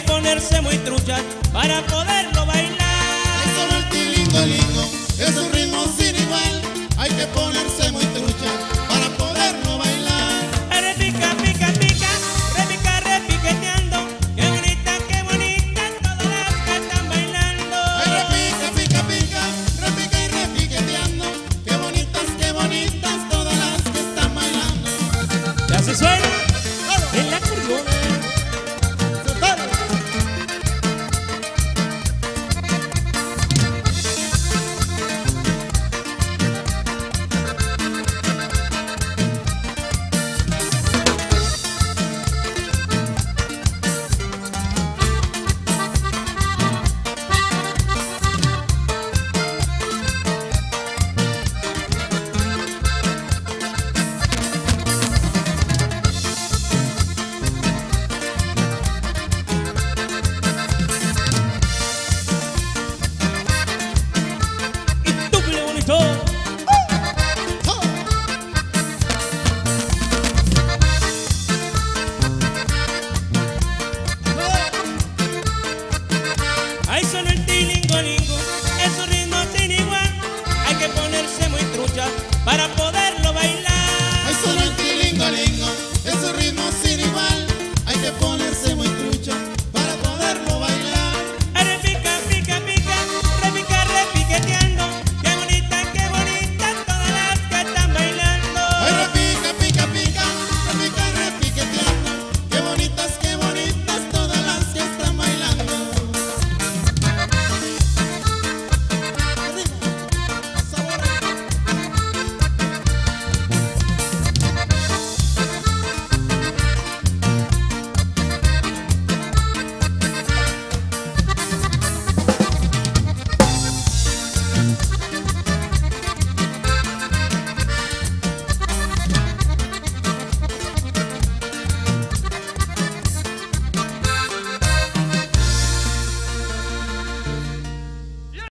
ponerse muy trucha para poderlo bailar. Ay, solo el tilingolingo es un ritmo sin igual. Hay que ponerse muy trucha para poderlo bailar. Repica, pica, pica, repica, repiqueteando. Qué bonita, qué bonita, todas las que están bailando. Repica, pica, pica, repica y repiqueteando. Qué bonitas, qué bonitas todas las que están bailando. Y así suena para poderlo bailar. Ay, solo el tilingolingo es un ritmo sin igual. Hay que ponerse muy